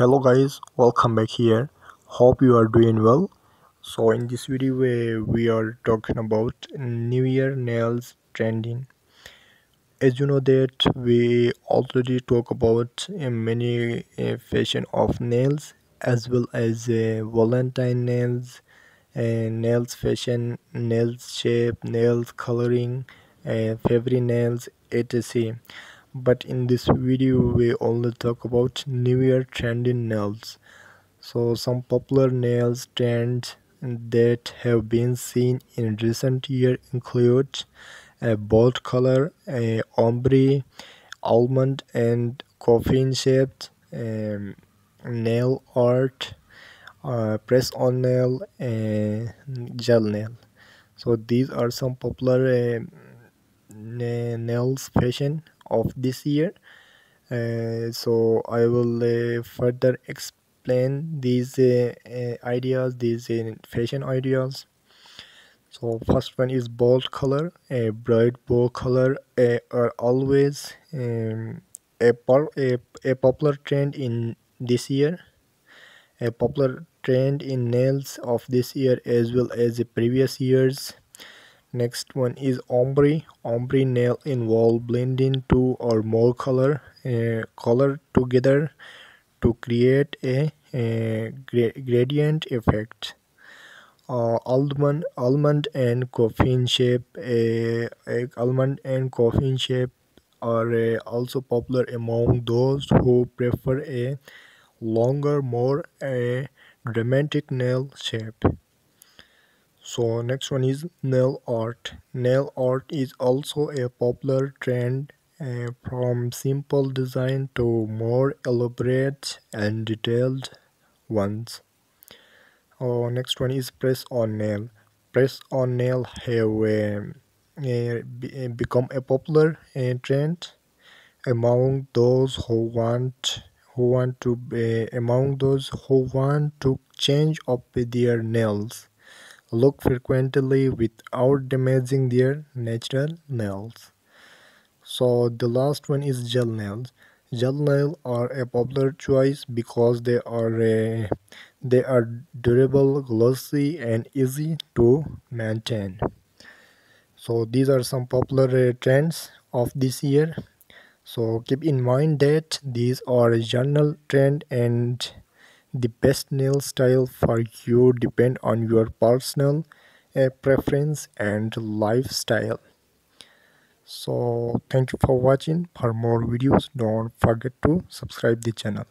hello guys. Welcome back here. Hope you are doing well. So in this video we are talking about new year nails trending. As you know that we already talk about uh, many uh, fashion of nails as well as uh, valentine nails and nails fashion nails shape nails coloring uh, favorite nails etc but in this video we only talk about new year trending nails. So some popular nails trends that have been seen in recent year include a bold color a ombre almond and coffin shaped um, nail art uh, press on nail and gel nail. So these are some popular uh, nails fashion of this year. Uh, so i will uh, further explain these uh, uh ideas these uh, fashion ideas. So first one is bold color a bright bold color are always um, a, a, a popular trend in this year a popular trend in nails of this year as well as the previous years next one is ombre. Ombre nail involve blending two or more color uh, color together to create a, a gradient effect. Uh, almond almond and coffin shape a, a almond and coffin shape are uh, also popular among those who prefer a longer more dramatic nail shape so next one is nail art. Nail art is also a popular trend uh, from simple design to more elaborate and detailed ones. Oh next one is press on nail. Press on nail have uh, uh, become a popular uh, trend among those who want who want to be among those who want to change up their nails look frequently without damaging their natural nails. So the last one is gel nails. Gel nails are a popular choice because they are they are durable, glossy, and easy to maintain. So these are some popular trends of this year. So keep in mind that these are general trend and the best nail style for you depend on your personal uh, preference and lifestyle. So thank you for watching. For more videos don't forget to subscribe the channel